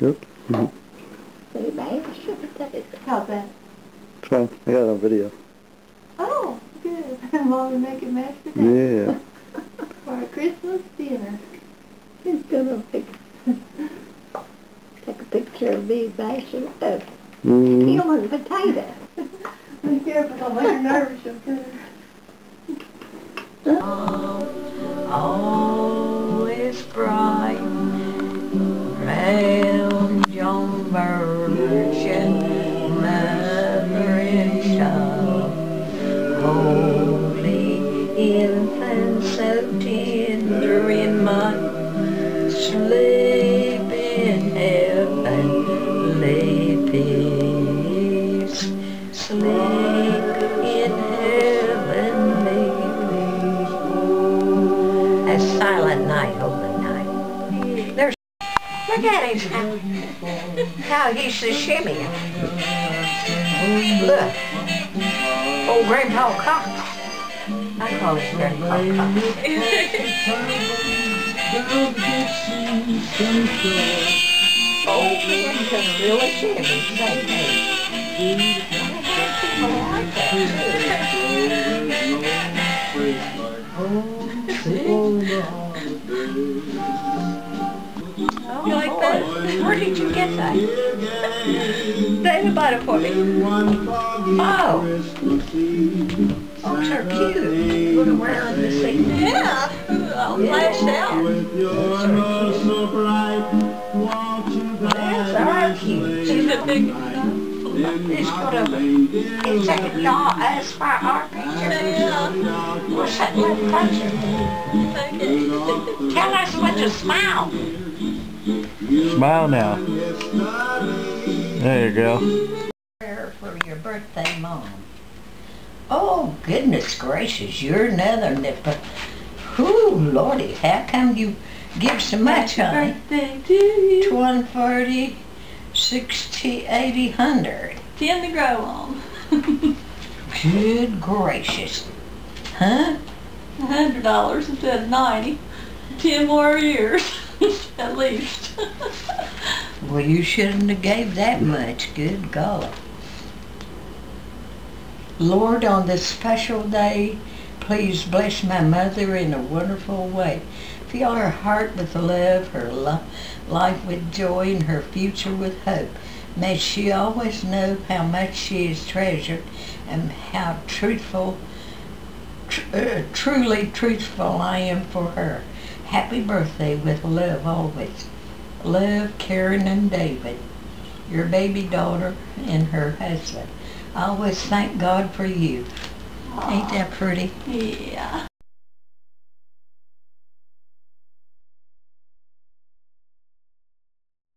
Yep. Mhm. See, mashed potatoes. How's that? Fine. I got it on video. Oh, good. While we're making mashed potatoes Yeah. for our Christmas dinner. He's gonna pick, take a picture of me mashing up, Mm-hmm. peeling potato. Be careful, don't make her nervous, she'll kill her. always look at him how, he's a shimmying. Look, oh, old Grandpa Cox. I call him Grandpa Cox. Oh, old men can really shimmy, say hey. People like that. You like that? Where did you get that? David bought it for me. Oh. oh Those are cute. Wear them this evening. Yeah. I'll flash out. That's are cute. She's a big He's got a, he's taking y'all as for our picture. Yeah. What's that little closer? Tell us what you smile. Smile now. There you go. prayer for your birthday, Mom. Oh, goodness gracious, you're another nipper. Whoo, Lordy, how come you give so much, honey? Birthday to you. 20, 40, 60, 80, 100. Ten to grow on. Good gracious. Huh? Hundred dollars instead of ninety. Ten more years, at least. Well, you shouldn't have gave that much. Good golly. Lord, on this special day, please bless my mother in a wonderful way. Fill her heart with love, her life with joy, and her future with hope. May she always know how much she is treasured and how truthful, tr- uh, truly truthful I am for her. Happy birthday with love always. Love, Karen and David, your baby daughter and her husband. I always thank God for you. Ain't that pretty? Yeah.